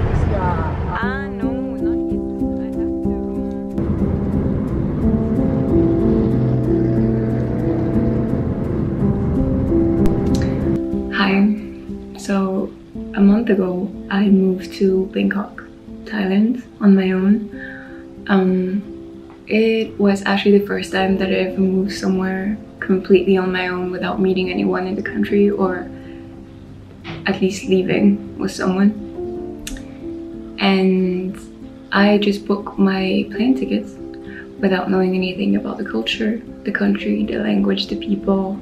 Ah. Hi. So, a month ago, I moved to Bangkok, Thailand, on my own. Um, it was actually the first time that I ever moved somewhere completely on my own without meeting anyone in the country or at least leaving with someone. And I just booked my plane tickets without knowing anything about the culture, the country, the language, the people.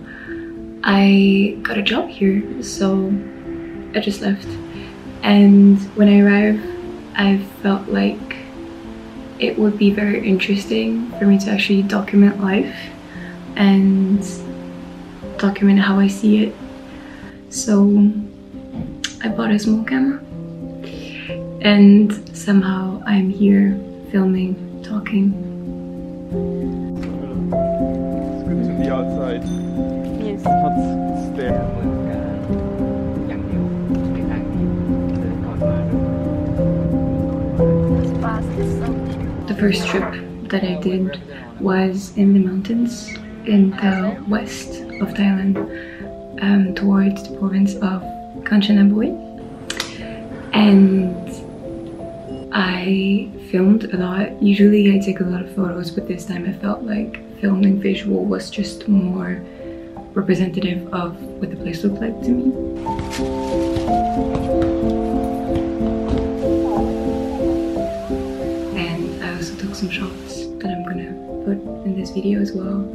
I got a job here, so I just left. And when I arrived, I felt like it would be very interesting for me to actually document life and document how I see it. So I bought a small camera and somehow I'm here filming, talking. It's good to be outside. Yes. Hot stare. The first trip that I did was in the mountains in the west of Thailand um, towards the province of Kanchanaburi and I filmed a lot. Usually I take a lot of photos, but this time I felt like filming visual was just more representative of what the place looked like to me. And I also took some shots that I'm gonna put in this video as well.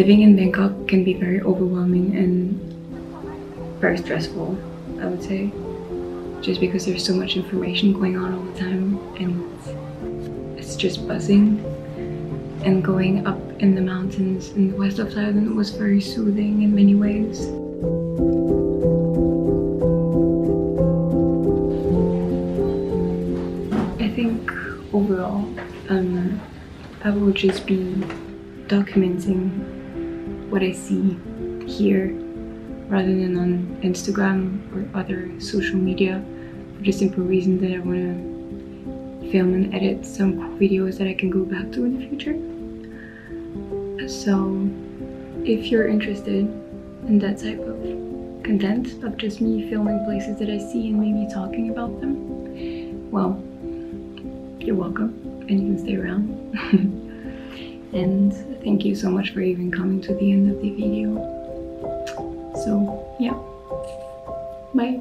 Living in Bangkok can be very overwhelming and very stressful, I would say. Just because there's so much information going on all the time and it's just buzzing. And going up in the mountains in the west of Thailand was very soothing in many ways. I think overall, um, I will just be documenting what I see here rather than on Instagram or other social media for the simple reason that I want to film and edit some videos that I can go back to in the future. So, if you're interested in that type of content of just me filming places that I see and maybe talking about them, well, you're welcome and you can stay around. and thank you so much for even coming to the end of the video. So yeah, bye.